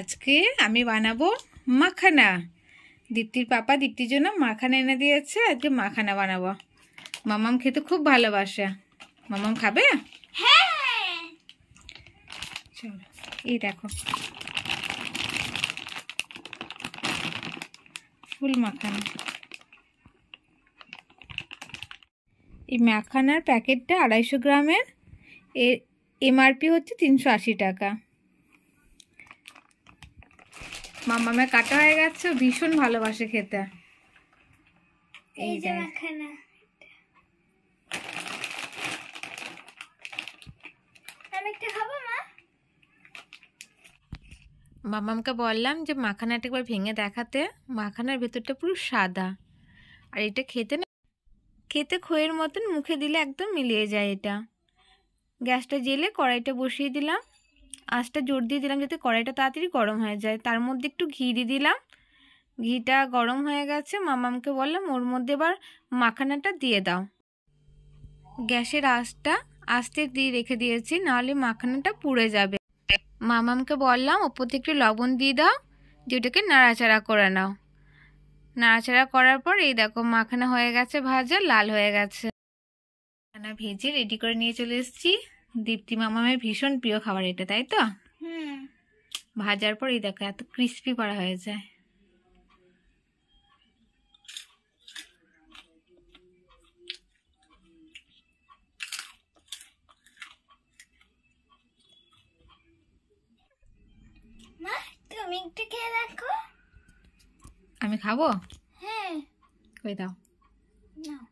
আজকে আমি বানাবো মাখানা। দীপ্তির পাপা দীপ্তির জন্য মাখানা এনে দিয়েছে, আজকে মাখানা বানাবো। মামাম খেতে খুব ভালোবাসে। মামাম খাবে? চলো, এই দেখো। ফুল মাখানা। এই মাখানার প্যাকেটটা আড়াইশো গ্রামের এর এমআরপি হচ্ছে তিনশো আশি টাকা। মামামের কাটা হয়ে গেছে ভীষণ ভালোবাসে খেতে। এই যে মাখানা। আমি একটা খাব মা? মামামকে বললাম যে মাখানাটা একবার ভেঙে দেখাতে। মাখানার ভেতরটা পুরো সাদা। আর এটা খেতে না খেতে খইয়ের মতন মুখে দিলে একদম মিলিয়ে যায় এটা। গ্যাসটা জেলে কড়াইটা বসিয়ে দিলাম। আঁচটা জোর দিয়ে দিলাম যাতে কড়াইটা তাড়াতাড়ি গরম হয়ে যায়। তার মধ্যে একটু ঘি দিয়ে দিলাম। ঘিটা গরম হয়ে গেছে। মামামকে বললাম, ওর মধ্যে এবার মাখানাটা দিয়ে দাও। গ্যাসের আঁচটা আস্তে দিয়ে রেখে দিয়েছি, নাহলে মাখানাটা পুড়ে যাবে। মামামকে বললাম, ওপর থেকে একটু লবণ দিয়ে দাও যেটাকে নাড়াচাড়া করে নাও। নাড়াচাড়া করার পর এই দেখো, মাখানা হয়ে গেছে, ভাজা, লাল হয়ে গেছে। ভেজে রেডি করে নিয়ে চলে এসেছি। দীপ্তি মামামের ভীষণ প্রিয় খাবার এটা তাই তো? ভাজার পর এই দেখো এত ক্রিস্পি করা হয়ে যায় তুমি একটু খেয়ে দেখো। আমি খাব? হ্যাঁ। কই দাও। নাও।